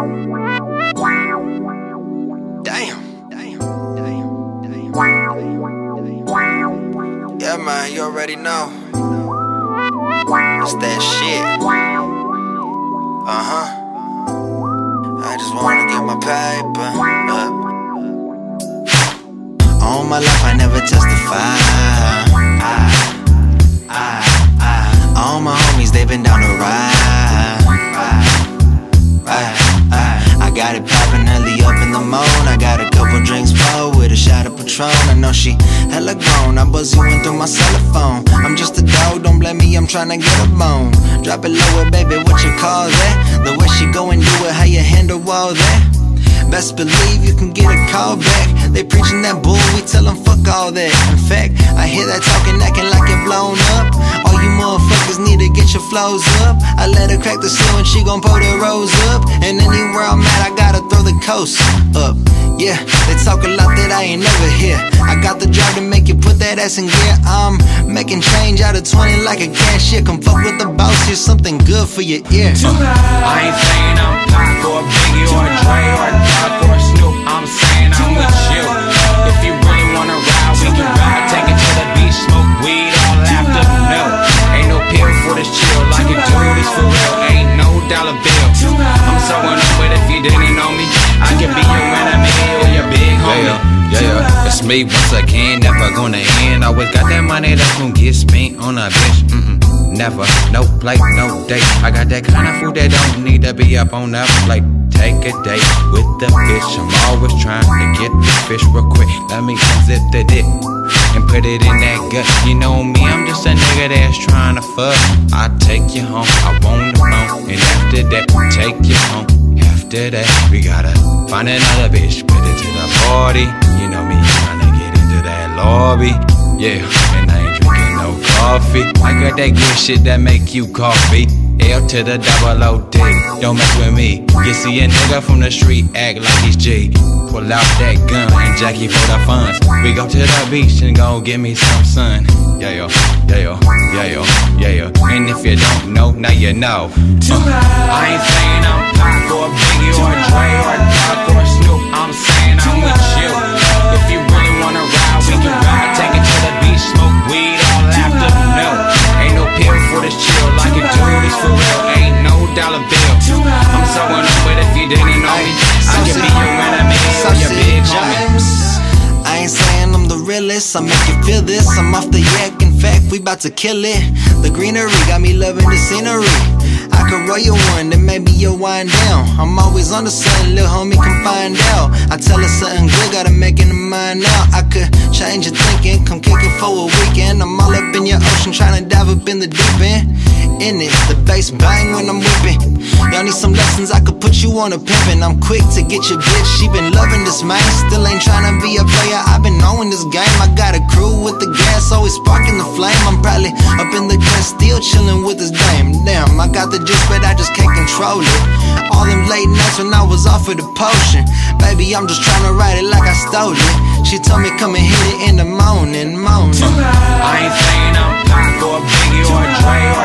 Damn, damn, damn, damn. Yeah, man, you already know. It's that shit. Uh huh. I just wanna get my paper up. All my life, I never testify. Up in. I got a couple drinks full with a shot of Patron. I know she hella grown. I buzz you in through my cell phone. I'm just a dog, don't blame me. I'm trying to get a bone. Drop it lower, baby. What you call that? The way she go and do it, how you handle all that? Best believe you can get a call back. They preaching that bull, we tell them fuck all that. In fact, I hear that talking, acting like it blown up. Flows up. I let her crack the seal and she gon' pull the rose up. And anywhere I'm at, I gotta throw the coast up. Yeah, they talk a lot that I ain't never hear. I got the job to make you put that ass in gear. I'm making change out of 20 like a cashier. Come fuck with the boss, here's something good for your ear. I ain't saying I'm Pac or Biggie or Dre or or Do for real. Ain't no dollar bill. I'm so in love, but if you didn't know me, I can be your enemy or your big homie. Yeah, yeah, yeah. It's me once again, never gonna end. Always got that money that's gonna get spent on a bitch. Mm-mm. Never, no plate, no date. I got that kind of food that don't need to be up on that plate. Take a date with the bitch. I'm always trying to get the fish real quick. Let me unzip the dick and put it in that gut. You know me, I'm just a nigga that's trying to fuck. I take you home, I want the phone, and after that, take you home. After that, we gotta find another bitch, put it to the party. You know me, trying to get into that lobby. Yeah, and I ain't drinking no coffee. I got that good shit that make you coffee. L to the double O D. Don't mess with me. You see a nigga from the street act like he's G. Pull out that gun and Jackie for the funds. We go to the beach and go get me some sun. Yeah, yo, yeah, yo, yeah, yo, yeah, yo. And if you don't know, now you know. I ain't saying I'm Pac or Biggie or Dre I make you feel this. I'm off the yak, in fact, we bout to kill it. The greenery got me loving the scenery. I could roll you one, then maybe you'll wind down. I'm always on the sun, little homie can find out. I tell her something good, gotta make in the mind now. I could change your thinking, come kick it for a weekend. I'm all up in your ocean, trying to dive up in the deep end. In it, the bass bang when I'm whipping. Y'all need some lessons, I could put you on a pimpin'. I'm quick to get your bitch, she been loving this man. Still ain't tryna be a player, I've been knowing this game. I got a crew with the gas, always sparking the flame. I'm probably up in the grass, still chillin' with this dame. Damn, I got the juice, but I just can't control it. All them late nights when I was off of the potion. Baby, I'm just tryna ride it like I stole it. She told me come and hit it in the morning, morning. I ain't saying I'm Pac or Biggie or Dre